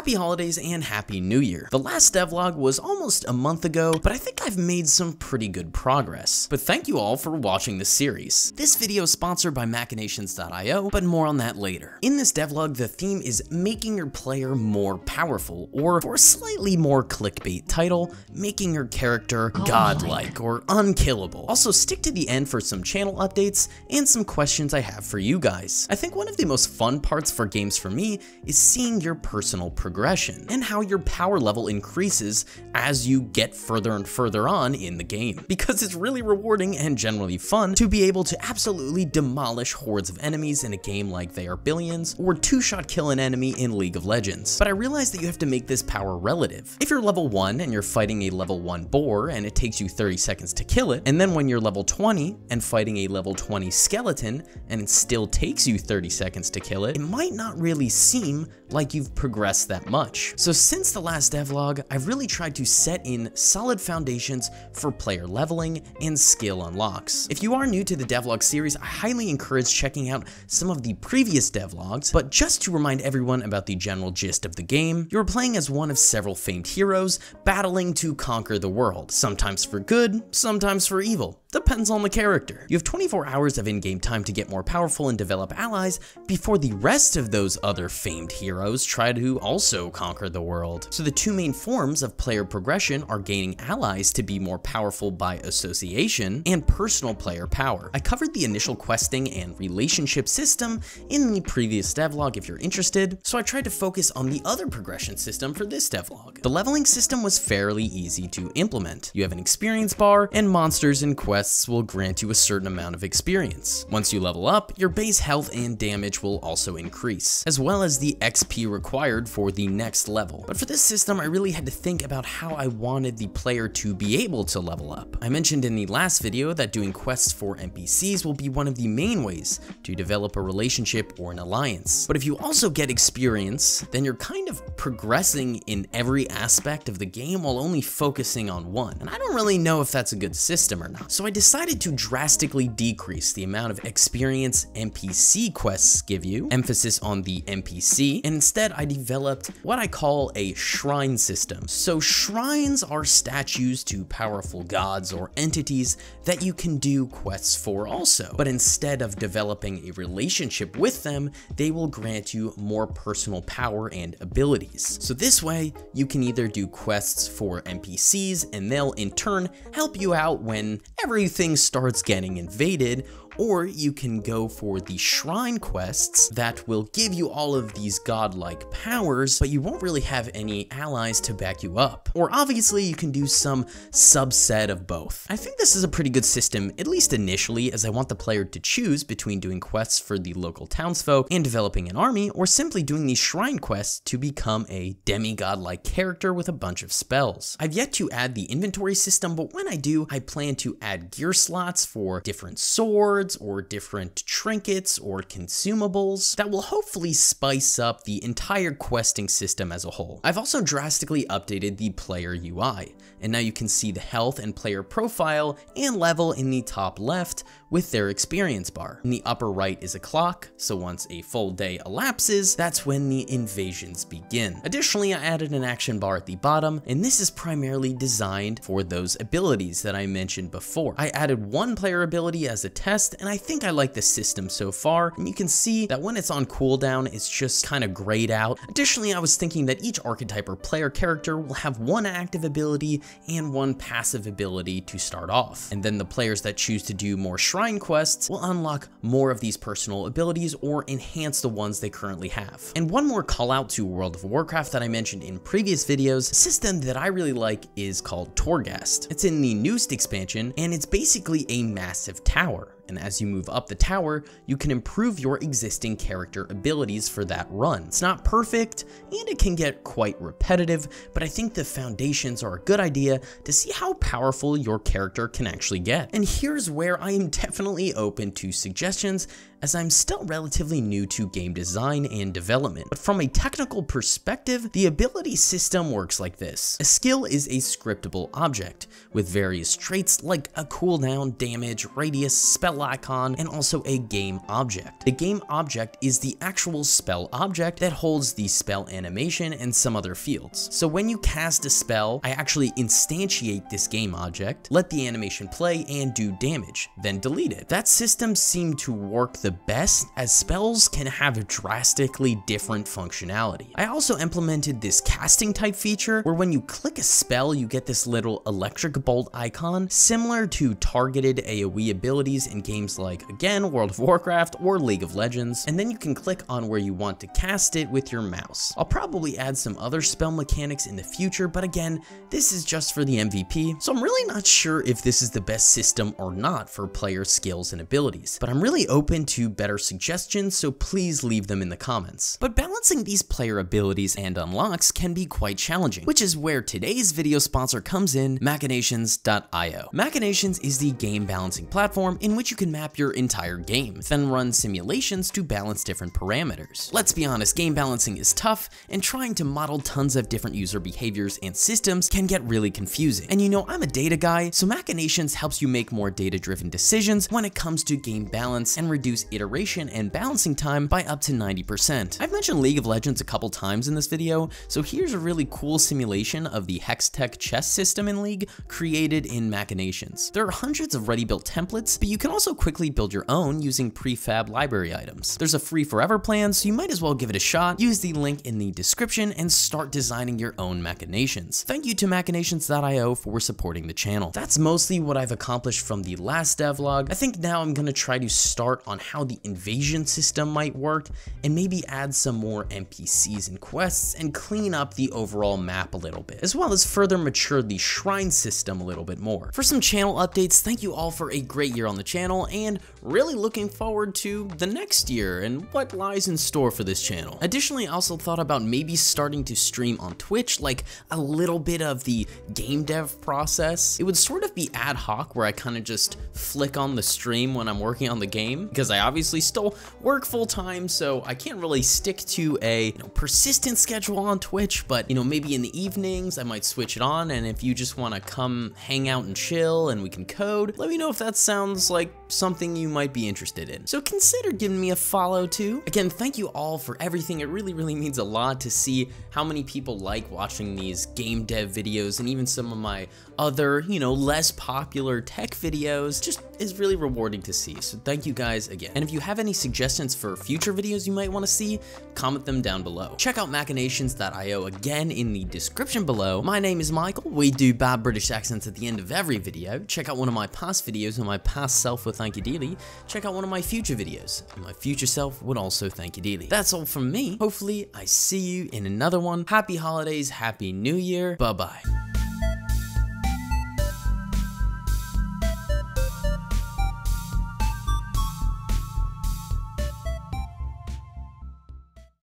Happy holidays and happy new year. The last devlog was almost a month ago, but I think I've made some pretty good progress. But thank you all for watching this series. This video is sponsored by Machinations.io, but more on that later. In this devlog, the theme is making your player more powerful, or for a slightly more clickbait title, making your character oh godlike or unkillable. Also stick to the end for some channel updates and some questions I have for you guys. I think one of the most fun parts for games for me is seeing your personal progression and how your power level increases as you get further and further on in the game. Because it's really rewarding and generally fun to be able to absolutely demolish hordes of enemies in a game like They Are Billions or two-shot kill an enemy in League of Legends. But I realize that you have to make this power relative. If you're level 1 and you're fighting a level 1 boar and it takes you 30 seconds to kill it, and then when you're level 20 and fighting a level 20 skeleton and it still takes you 30 seconds to kill it, it might not really seem like you've progressed that much. So since the last devlog, I've really tried to set in solid foundations for player leveling and skill unlocks. If you are new to the devlog series, I highly encourage checking out some of the previous devlogs, but just to remind everyone about the general gist of the game, you're playing as one of several famed heroes battling to conquer the world, sometimes for good, sometimes for evil. Depends on the character. You have 24 hours of in-game time to get more powerful and develop allies before the rest of those other famed heroes try to also conquer the world. So the two main forms of player progression are gaining allies to be more powerful by association and personal player power. I covered the initial questing and relationship system in the previous devlog if you're interested, so I tried to focus on the other progression system for this devlog. The leveling system was fairly easy to implement. You have an experience bar and monsters and quests will grant you a certain amount of experience. Once you level up, your base health and damage will also increase, as well as the XP required for the next level. But for this system, I really had to think about how I wanted the player to be able to level up. I mentioned in the last video that doing quests for NPCs will be one of the main ways to develop a relationship or an alliance. But if you also get experience, then you're kind of progressing in every aspect of the game while only focusing on one. And I don't really know if that's a good system or not. So I I decided to drastically decrease the amount of experience NPC quests give you, emphasis on the NPC, and instead I developed what I call a shrine system. So shrines are statues to powerful gods or entities that you can do quests for also, but instead of developing a relationship with them, they will grant you more personal power and abilities. So this way, you can either do quests for NPCs and they'll in turn help you out when everything starts getting invaded or you can go for the shrine quests that will give you all of these godlike powers, but you won't really have any allies to back you up. Or obviously you can do some subset of both. I think this is a pretty good system, at least initially, as I want the player to choose between doing quests for the local townsfolk and developing an army, or simply doing these shrine quests to become a demigod-like character with a bunch of spells. I've yet to add the inventory system, but when I do, I plan to add gear slots for different swords, or different trinkets or consumables that will hopefully spice up the entire questing system as a whole. I've also drastically updated the player UI, and now you can see the health and player profile and level in the top left with their experience bar. In the upper right is a clock, so once a full day elapses, that's when the invasions begin. Additionally, I added an action bar at the bottom, and this is primarily designed for those abilities that I mentioned before. I added one player ability as a test, and I think I like the system so far, and you can see that when it's on cooldown, it's just kind of grayed out. Additionally, I was thinking that each archetype or player character will have one active ability and one passive ability to start off, and then the players that choose to do more shrine shrine quests will unlock more of these personal abilities or enhance the ones they currently have. And one more call out to World of Warcraft that I mentioned in previous videos, a system that I really like is called Torghast. It's in the newest expansion and it's basically a massive tower and as you move up the tower, you can improve your existing character abilities for that run. It's not perfect, and it can get quite repetitive, but I think the foundations are a good idea to see how powerful your character can actually get. And here's where I am definitely open to suggestions as I'm still relatively new to game design and development. But from a technical perspective, the ability system works like this. A skill is a scriptable object, with various traits like a cooldown, damage, radius, spell spell icon, and also a game object. The game object is the actual spell object that holds the spell animation and some other fields. So when you cast a spell, I actually instantiate this game object, let the animation play and do damage, then delete it. That system seemed to work the best as spells can have drastically different functionality. I also implemented this casting type feature where when you click a spell, you get this little electric bolt icon similar to targeted AoE abilities in games like, again, World of Warcraft or League of Legends, and then you can click on where you want to cast it with your mouse. I'll probably add some other spell mechanics in the future, but again, this is just for the MVP, so I'm really not sure if this is the best system or not for player skills and abilities, but I'm really open to better suggestions, so please leave them in the comments. But balancing these player abilities and unlocks can be quite challenging, which is where today's video sponsor comes in, Machinations.io. Machinations is the game balancing platform in which you can map your entire game, then run simulations to balance different parameters. Let's be honest, game balancing is tough, and trying to model tons of different user behaviors and systems can get really confusing. And you know, I'm a data guy, so Machinations helps you make more data-driven decisions when it comes to game balance and reduce iteration and balancing time by up to 90%. I've mentioned League of Legends a couple times in this video, so here's a really cool simulation of the Hextech chess system in League created in Machinations. There are hundreds of ready-built templates, but you can also quickly build your own using prefab library items. There's a free forever plan, so you might as well give it a shot. Use the link in the description and start designing your own machinations. Thank you to machinations.io for supporting the channel. That's mostly what I've accomplished from the last devlog. I think now I'm gonna try to start on how the invasion system might work and maybe add some more NPCs and quests and clean up the overall map a little bit, as well as further mature the shrine system a little bit more. For some channel updates, thank you all for a great year on the channel and really looking forward to the next year and what lies in store for this channel. Additionally, I also thought about maybe starting to stream on Twitch, like a little bit of the game dev process. It would sort of be ad hoc where I kind of just flick on the stream when I'm working on the game because I obviously still work full time, so I can't really stick to a you know, persistent schedule on Twitch, but you know, maybe in the evenings I might switch it on and if you just want to come hang out and chill and we can code, let me know if that sounds like something you might be interested in. So consider giving me a follow too. Again, thank you all for everything. It really, really means a lot to see how many people like watching these game dev videos and even some of my other, you know, less popular tech videos. Just is really rewarding to see. So thank you guys again. And if you have any suggestions for future videos you might want to see, comment them down below. Check out machinations.io again in the description below. My name is Michael. We do bad British accents at the end of every video. Check out one of my past videos on my past self would thank you dearly. Check out one of my future videos. And my future self would also thank you dearly. That's all from me. Hopefully I see you in another one. Happy holidays, happy new year. Bye bye.